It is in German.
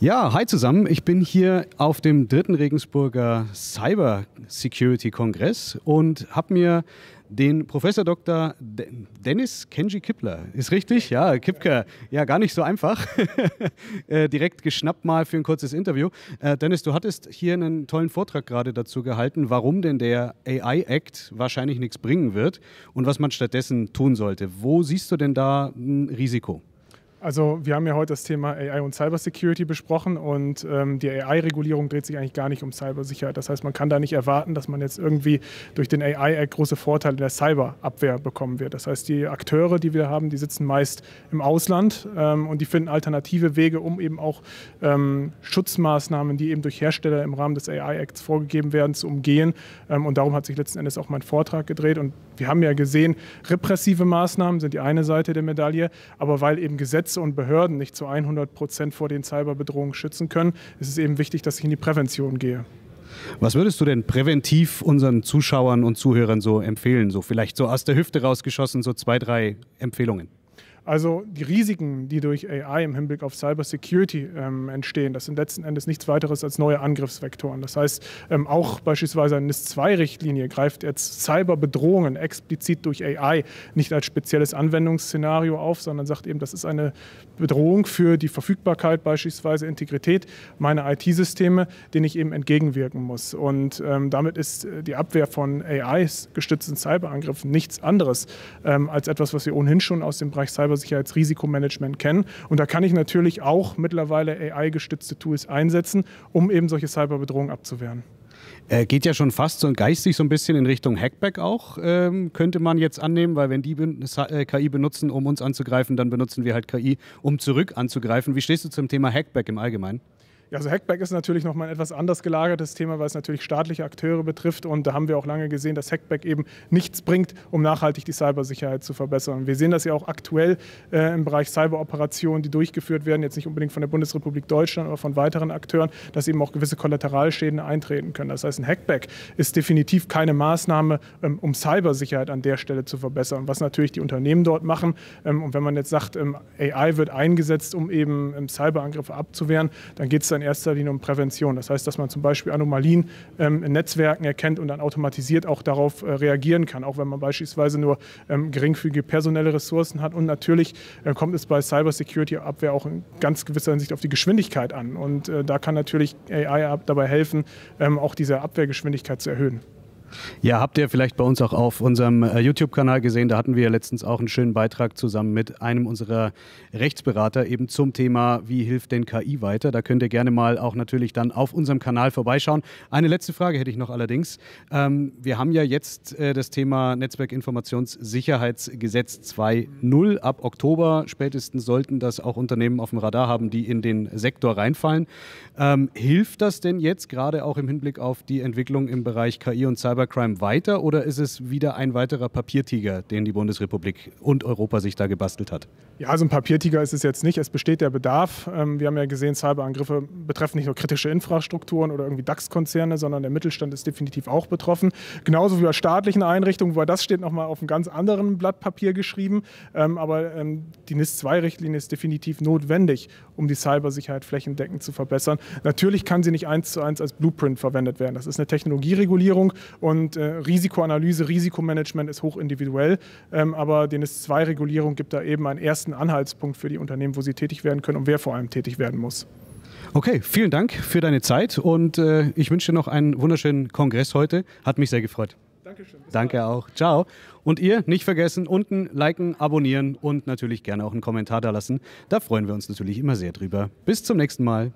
Ja, hi zusammen. Ich bin hier auf dem dritten Regensburger Cyber Security Kongress und habe mir den Professor Dr. Dennis Kenji Kippler, ist richtig? Ja, Kipker, ja, gar nicht so einfach. äh, direkt geschnappt mal für ein kurzes Interview. Äh, Dennis, du hattest hier einen tollen Vortrag gerade dazu gehalten, warum denn der AI Act wahrscheinlich nichts bringen wird und was man stattdessen tun sollte. Wo siehst du denn da ein Risiko? Also wir haben ja heute das Thema AI und Cybersecurity besprochen und ähm, die AI-Regulierung dreht sich eigentlich gar nicht um Cybersicherheit. Das heißt, man kann da nicht erwarten, dass man jetzt irgendwie durch den AI-Act große Vorteile der Cyberabwehr bekommen wird. Das heißt, die Akteure, die wir haben, die sitzen meist im Ausland ähm, und die finden alternative Wege, um eben auch ähm, Schutzmaßnahmen, die eben durch Hersteller im Rahmen des AI-Acts vorgegeben werden, zu umgehen. Ähm, und darum hat sich letzten Endes auch mein Vortrag gedreht. Und wir haben ja gesehen, repressive Maßnahmen sind die eine Seite der Medaille, aber weil eben Gesetze Gesetze und Behörden nicht zu 100 Prozent vor den Cyberbedrohungen schützen können, ist es eben wichtig, dass ich in die Prävention gehe. Was würdest du denn präventiv unseren Zuschauern und Zuhörern so empfehlen? So vielleicht so aus der Hüfte rausgeschossen, so zwei, drei Empfehlungen. Also die Risiken, die durch AI im Hinblick auf Cybersecurity ähm, entstehen, das sind letzten Endes nichts weiteres als neue Angriffsvektoren. Das heißt, ähm, auch beispielsweise eine NIS-2-Richtlinie greift jetzt Cyberbedrohungen explizit durch AI nicht als spezielles Anwendungsszenario auf, sondern sagt eben, das ist eine Bedrohung für die Verfügbarkeit, beispielsweise Integrität meiner IT-Systeme, denen ich eben entgegenwirken muss. Und ähm, damit ist äh, die Abwehr von AI-gestützten Cyberangriffen nichts anderes ähm, als etwas, was wir ohnehin schon aus dem Bereich Cyber Cybersicherheitsrisikomanagement kennen. Und da kann ich natürlich auch mittlerweile AI-gestützte Tools einsetzen, um eben solche Cyberbedrohungen abzuwehren. Äh, geht ja schon fast so geistig so ein bisschen in Richtung Hackback auch, ähm, könnte man jetzt annehmen, weil wenn die äh, KI benutzen, um uns anzugreifen, dann benutzen wir halt KI, um zurück anzugreifen. Wie stehst du zum Thema Hackback im Allgemeinen? Also Hackback ist natürlich noch mal ein etwas anders gelagertes Thema, weil es natürlich staatliche Akteure betrifft. Und da haben wir auch lange gesehen, dass Hackback eben nichts bringt, um nachhaltig die Cybersicherheit zu verbessern. Wir sehen das ja auch aktuell äh, im Bereich Cyberoperationen, die durchgeführt werden, jetzt nicht unbedingt von der Bundesrepublik Deutschland, aber von weiteren Akteuren, dass eben auch gewisse Kollateralschäden eintreten können. Das heißt, ein Hackback ist definitiv keine Maßnahme, ähm, um Cybersicherheit an der Stelle zu verbessern. Was natürlich die Unternehmen dort machen. Ähm, und wenn man jetzt sagt, ähm, AI wird eingesetzt, um eben ähm, Cyberangriffe abzuwehren, dann geht es dann erster Linie um Prävention. Das heißt, dass man zum Beispiel Anomalien ähm, in Netzwerken erkennt und dann automatisiert auch darauf äh, reagieren kann, auch wenn man beispielsweise nur ähm, geringfügige personelle Ressourcen hat. Und natürlich äh, kommt es bei Cybersecurity-Abwehr auch in ganz gewisser Hinsicht auf die Geschwindigkeit an. Und äh, da kann natürlich AI dabei helfen, ähm, auch diese Abwehrgeschwindigkeit zu erhöhen. Ja, habt ihr vielleicht bei uns auch auf unserem äh, YouTube-Kanal gesehen, da hatten wir letztens auch einen schönen Beitrag zusammen mit einem unserer Rechtsberater eben zum Thema, wie hilft denn KI weiter. Da könnt ihr gerne mal auch natürlich dann auf unserem Kanal vorbeischauen. Eine letzte Frage hätte ich noch allerdings. Ähm, wir haben ja jetzt äh, das Thema Netzwerkinformationssicherheitsgesetz 2.0. Ab Oktober spätestens sollten das auch Unternehmen auf dem Radar haben, die in den Sektor reinfallen. Ähm, hilft das denn jetzt gerade auch im Hinblick auf die Entwicklung im Bereich KI und Cyber Cybercrime weiter oder ist es wieder ein weiterer Papiertiger, den die Bundesrepublik und Europa sich da gebastelt hat? Ja, also ein Papiertiger ist es jetzt nicht. Es besteht der Bedarf. Ähm, wir haben ja gesehen, Cyberangriffe betreffen nicht nur kritische Infrastrukturen oder irgendwie DAX-Konzerne, sondern der Mittelstand ist definitiv auch betroffen. Genauso wie bei staatlichen Einrichtungen, wo das steht nochmal auf einem ganz anderen Blatt Papier geschrieben. Ähm, aber ähm, die NIS-2-Richtlinie ist definitiv notwendig, um die Cybersicherheit flächendeckend zu verbessern. Natürlich kann sie nicht eins zu eins als Blueprint verwendet werden. Das ist eine Technologieregulierung und äh, Risikoanalyse, Risikomanagement ist hochindividuell. aber die NIS-2-Regulierung gibt da eben einen ersten ersten Anhaltspunkt für die Unternehmen, wo sie tätig werden können und wer vor allem tätig werden muss. Okay, vielen Dank für deine Zeit und äh, ich wünsche dir noch einen wunderschönen Kongress heute. Hat mich sehr gefreut. Dankeschön. Danke bald. auch. Ciao. Und ihr nicht vergessen, unten liken, abonnieren und natürlich gerne auch einen Kommentar da lassen. Da freuen wir uns natürlich immer sehr drüber. Bis zum nächsten Mal.